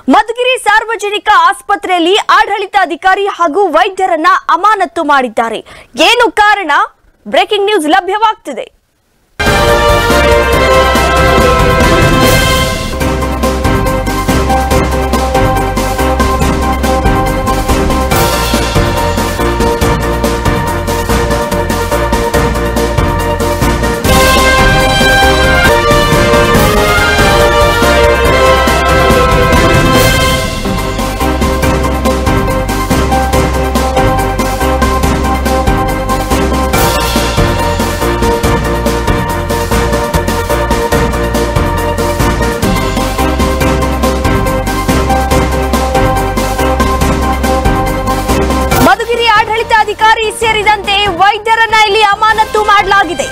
ಮಧುಗಿರಿ ಸಾರ್ವಜನಿಕ ಆಸ್ಪತ್ರೆಯಲ್ಲಿ ಆಡಳಿತ ಅಧಿಕಾರಿ ಹಾಗೂ ವೈದ್ಯರನ್ನ ಅಮಾನತು ಮಾಡಿದ್ದಾರೆ. ಏನು ಕಾರಣ? ಬ್ರೇಕಿಂಗ್ ನ್ಯೂಸ್ ಲಭ್ಯವಾಗ್ತಿದೆ. ಸೇರಿದಂತೆ ವೈದ್ಯರನ್ನ ಇಲ್ಲಿ ಅಮಾನತು ಮಾಡಲಾಗಿದೆ.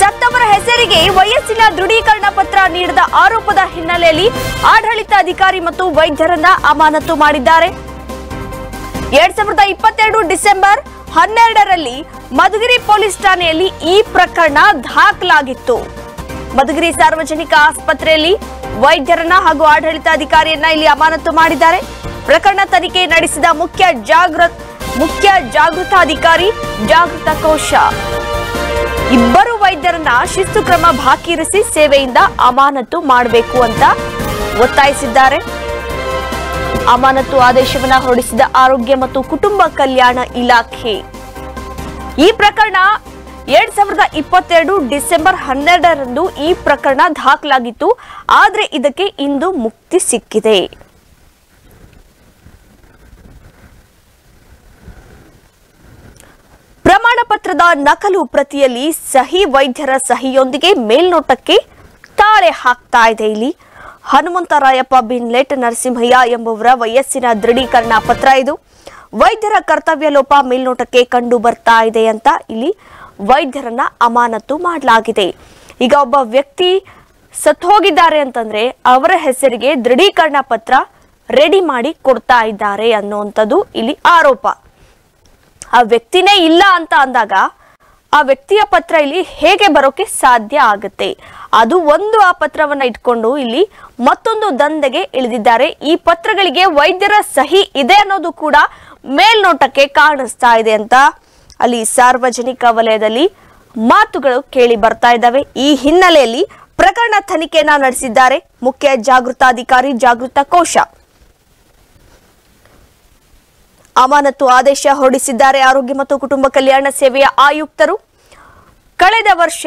ಸತ್ತವರ ಹೆಸರಿಗೆ ವಯಸ್ಸಿನ ದೃಢೀಕರಣ ಪತ್ರ ನೀಡದ ಆರೋಪದ ಹಿನ್ನೆಲೆಯಲ್ಲಿ ಆಡಳಿತ ಅಧಿಕಾರಿ ಮತ್ತು ವೈದ್ಯರನ್ನ ಅಮಾನತು ಮಾಡಿದ್ದಾರೆ. ಎರಡ್ ಸಾವಿರದ ಇಪ್ಪತ್ತೆರಡು ಡಿಸೆಂಬರ್ ಹನ್ನೆರಡರಲ್ಲಿ ಮಧುಗಿರಿ ಪೊಲೀಸ್ ಠಾಣೆಯಲ್ಲಿ ಈ ಪ್ರಕರಣ ದಾಖಲಾಗಿತ್ತು. ಮಧುಗಿರಿ ಸಾರ್ವಜನಿಕ ಆಸ್ಪತ್ರೆಯಲ್ಲಿ ವೈದ್ಯರನ್ನ ಹಾಗೂ ಆಡಳಿತಾಧಿಕಾರಿಯನ್ನ ಇಲ್ಲಿ ಅಮಾನತು ಮಾಡಿದ್ದಾರೆ. ಪ್ರಕರಣ ತನಿಖೆ ನಡೆಸಿದ ಮುಖ್ಯ ಜಾಗೃತ ಮುಖ್ಯ ಜಾಗೃತಾಧಿಕಾರಿ ಜಾಗೃತ ಕೋಶ. ಇಬ್ಬರು ವೈದ್ಯರನ್ನ ಶಿಸ್ತು ಕ್ರಮ ಬಾಕಿರಿಸಿ ಸೇವೆಯಿಂದ ಅಮಾನತು ಮಾಡಬೇಕು ಅಂತ ಒತ್ತಾಯಿಸಿದ್ದಾರೆ. ಅಮಾನತು ಆದೇಶವನ್ನ ಹೊರಡಿಸಿದ ಆರೋಗ್ಯ ಮತ್ತು ಕುಟುಂಬ ಕಲ್ಯಾಣ ಇಲಾಖೆ. ಈ ಪ್ರಕರಣ ಎರಡ್ ಸಾವಿರದ ಇಪ್ಪತ್ತೆರಡು ಡಿಸೆಂಬರ್ ಹನ್ನೆರಡರಂದು ಈ ಪ್ರಕರಣ ದಾಖಲಾಗಿತ್ತು. ಆದರೆ ಇದಕ್ಕೆ ಇಂದು ಮುಕ್ತಿ ಸಿಕ್ಕಿದೆ. ಪತ್ರದ ನಕಲು ಪ್ರತಿಯಲ್ಲಿ ಸಹಿ ವೈದ್ಯರ ಸಹಿಯೊಂದಿಗೆ ಮೇಲ್ನೋಟಕ್ಕೆ ತಾಳೆ ಹಾಕ್ತಾ ಇದೆ ಇಲ್ಲಿ. ಹನುಮಂತರಾಯಪ್ಪ ಬಿನ್ಲೆಟ್ ನರಸಿಂಹಯ್ಯ ಎಂಬುವರ ವಯಸ್ಸಿನ ದೃಢೀಕರಣ ಪತ್ರ ಇದು. ವೈದ್ಯರ ಕರ್ತವ್ಯ ಲೋಪ ಮೇಲ್ನೋಟಕ್ಕೆ ಕಂಡು ಬರ್ತಾ ಇದೆ ಅಂತ ಇಲ್ಲಿ ವೈದ್ಯರನ್ನ ಅಮಾನತು ಮಾಡಲಾಗಿದೆ. ಈಗ ಒಬ್ಬ ವ್ಯಕ್ತಿ ಸತ್ತೋಗಿದ್ದಾರೆ ಅಂತಂದ್ರೆ ಅವರ ಹೆಸರಿಗೆ ದೃಢೀಕರಣ ಪತ್ರ ರೆಡಿ ಮಾಡಿ ಕೊಡ್ತಾ ಇದ್ದಾರೆ ಅನ್ನುವಂಥದ್ದು ಇಲ್ಲಿ ಆರೋಪ. ಆ ವ್ಯಕ್ತಿನೇ ಇಲ್ಲ ಅಂತ ಅಂದಾಗ ಆ ವ್ಯಕ್ತಿಯ ಪತ್ರ ಇಲ್ಲಿ ಹೇಗೆ ಬರೋಕೆ ಸಾಧ್ಯ ಆಗುತ್ತೆ? ಅದು ಒಂದು ಆ ಪತ್ರವನ್ನ ಇಟ್ಕೊಂಡು ಇಲ್ಲಿ ಮತ್ತೊಂದು ದಂಧೆಗೆ ಇಳಿದಿದ್ದಾರೆ. ಈ ಪತ್ರಗಳಿಗೆ ವೈದ್ಯರ ಸಹಿ ಇದೆ ಅನ್ನೋದು ಕೂಡ ಮೇಲ್ನೋಟಕ್ಕೆ ಕಾಣಿಸ್ತಾ ಇದೆ ಅಂತ ಅಲ್ಲಿ ಸಾರ್ವಜನಿಕ ವಲಯದಲ್ಲಿ ಮಾತುಗಳು ಕೇಳಿ ಬರ್ತಾ ಇದ್ದಾವೆ. ಈ ಹಿನ್ನೆಲೆಯಲ್ಲಿ ಪ್ರಕರಣ ತನಿಖೆಯನ್ನ ನಡೆಸಿದ್ದಾರೆ ಮುಖ್ಯ ಜಾಗೃತಾಧಿಕಾರಿ ಜಾಗೃತ ಕೋಶ. ಅಮಾನತು ಆದೇಶ ಹೊರಡಿಸಿದ್ದಾರೆ. ಆರೋಗ್ಯ ಮತ್ತು ಕುಟುಂಬ ಕಲ್ಯಾಣ ಸೇವೆಯ ಆಯುಕ್ತರು ಕಳೆದ ವರ್ಷ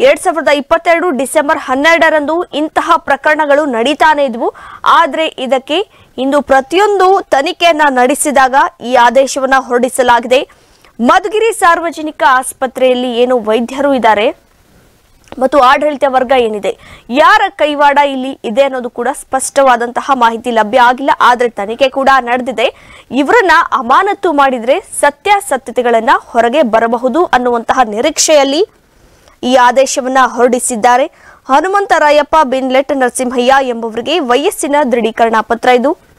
ಎರಡ್ ಸಾವಿರದ ಇಪ್ಪತ್ತೆರಡು ಡಿಸೆಂಬರ್ ಹನ್ನೆರಡರಂದು ಇಂತಹ ಪ್ರಕರಣಗಳು ನಡೀತಾನೆ ಇದ್ವು. ಆದ್ರೆ ಇದಕ್ಕೆ ಇಂದು ಪ್ರತಿಯೊಂದು ತನಿಖೆಯನ್ನ ನಡೆಸಿದಾಗ ಈ ಆದೇಶವನ್ನ ಹೊರಡಿಸಲಾಗಿದೆ. ಮಧುಗಿರಿ ಸಾರ್ವಜನಿಕ ಆಸ್ಪತ್ರೆಯಲ್ಲಿ ಏನು ವೈದ್ಯರು ಇದ್ದಾರೆ. ಮತ್ತು ಆಡಳಿತ ವರ್ಗ ಏನಿದೆ? ಯಾರ ಕೈವಾಡ ಇಲ್ಲಿ ಇದೆ ಅನ್ನೋದು ಕೂಡ ಸ್ಪಷ್ಟವಾದಂತಹ ಮಾಹಿತಿ ಲಭ್ಯ ಆಗಿಲ್ಲ. ಆದರೆ ತನಿಖೆ ಕೂಡ ನಡೆದಿದೆ. ಇವರನ್ನ ಅಮಾನತು ಮಾಡಿದ್ರೆ ಸತ್ಯಾಸತ್ಯತೆಗಳನ್ನ ಹೊರಗೆ ಬರಬಹುದು ಅನ್ನುವಂತಹ ನಿರೀಕ್ಷೆಯಲ್ಲಿ ಈ ಆದೇಶವನ್ನ ಹೊರಡಿಸಿದ್ದಾರೆ. ಹನುಮಂತರಾಯಪ್ಪ ಬಿನ್ಲೆಟ್ ನರಸಿಂಹಯ್ಯ ಎಂಬುವರಿಗೆ ವಯಸ್ಸಿನ ದೃಢೀಕರಣ ಪತ್ರ ಇದು.